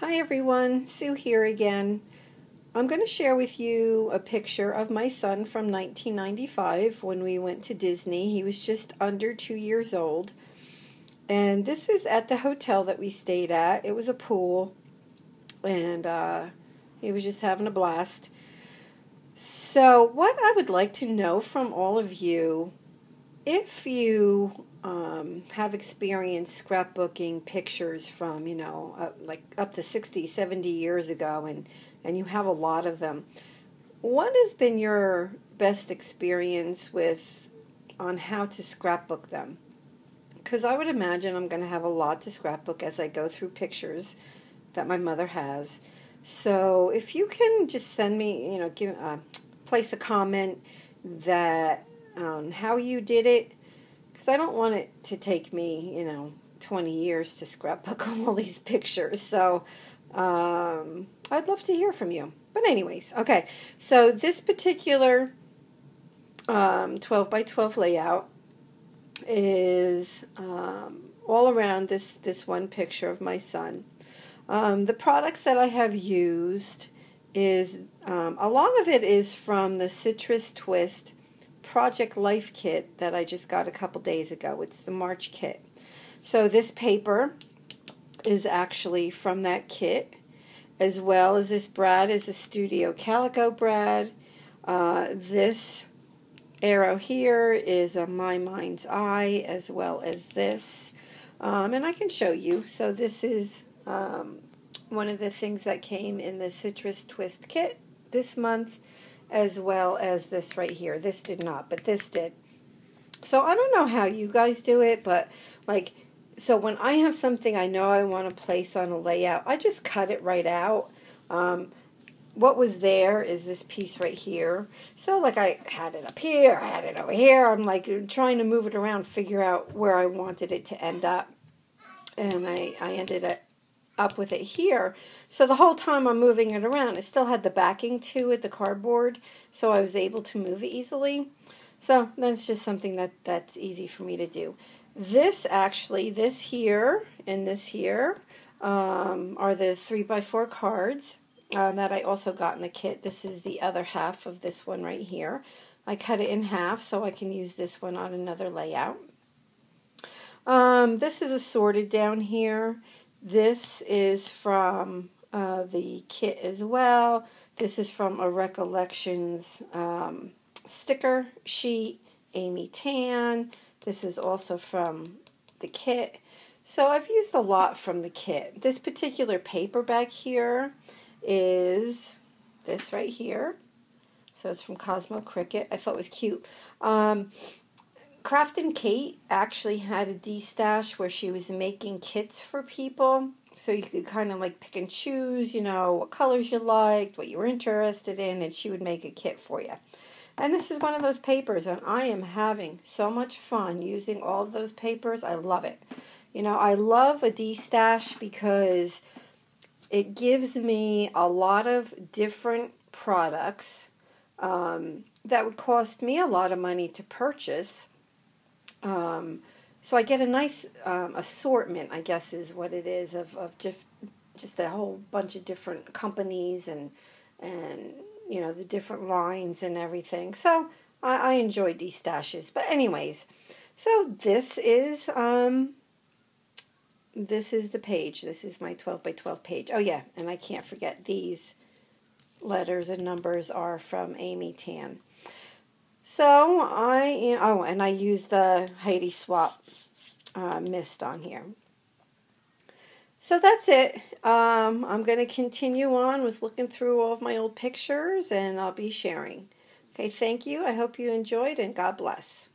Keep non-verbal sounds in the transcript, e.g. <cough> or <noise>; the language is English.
Hi everyone, Sue here again. I'm going to share with you a picture of my son from 1995 when we went to Disney. He was just under two years old. And this is at the hotel that we stayed at. It was a pool. And uh, he was just having a blast. So, what I would like to know from all of you if you um, have experienced scrapbooking pictures from, you know, uh, like up to 60, 70 years ago, and, and you have a lot of them, what has been your best experience with on how to scrapbook them? Because I would imagine I'm going to have a lot to scrapbook as I go through pictures that my mother has. So if you can just send me, you know, give uh, place a comment that on how you did it because I don't want it to take me, you know, 20 years to scrapbook <laughs> all these pictures. So um, I'd love to hear from you. But anyways, okay. So this particular um, 12 by 12 layout is um, all around this, this one picture of my son. Um, the products that I have used is, um, a lot of it is from the Citrus Twist Project Life kit that I just got a couple days ago. It's the March kit. So this paper is actually from that kit, as well as this brad is a Studio Calico brad. Uh, this arrow here is a My Mind's Eye, as well as this. Um, and I can show you. So this is um, one of the things that came in the Citrus Twist kit this month as well as this right here. This did not, but this did. So I don't know how you guys do it, but like, so when I have something I know I want to place on a layout, I just cut it right out. Um, what was there is this piece right here. So like I had it up here, I had it over here. I'm like trying to move it around, figure out where I wanted it to end up. And I, I ended up up with it here. So the whole time I'm moving it around, it still had the backing to it, the cardboard, so I was able to move it easily. So that's just something that, that's easy for me to do. This actually, this here and this here um, are the 3 by 4 cards uh, that I also got in the kit. This is the other half of this one right here. I cut it in half so I can use this one on another layout. Um, this is assorted down here. This is from uh, the kit as well. This is from a Recollections um, sticker sheet, Amy Tan. This is also from the kit. So I've used a lot from the kit. This particular paper back here is this right here. So it's from Cosmo Cricket. I thought it was cute. Um, kraftnkate actually had a destash where she was making kits for people. So you could kind of like pick and choose, you know, what colors you liked, what you were interested in, and she would make a kit for you. And this is one of those papers, and I am having so much fun using all of those papers. I love it. You know, I love a destash because it gives me a lot of different products um, that would cost me a lot of money to purchase um, so I get a nice um, assortment, I guess is what it is, of, of just, just a whole bunch of different companies and, and you know, the different lines and everything. So I, I enjoy these stashes. But anyways, so this is, um, this is the page. This is my 12 by 12 page. Oh yeah, and I can't forget these letters and numbers are from Amy Tan. So I am, oh, and I use the Heidi Swapp uh, mist on here. So that's it. Um, I'm going to continue on with looking through all of my old pictures and I'll be sharing. Okay, thank you. I hope you enjoyed and God bless.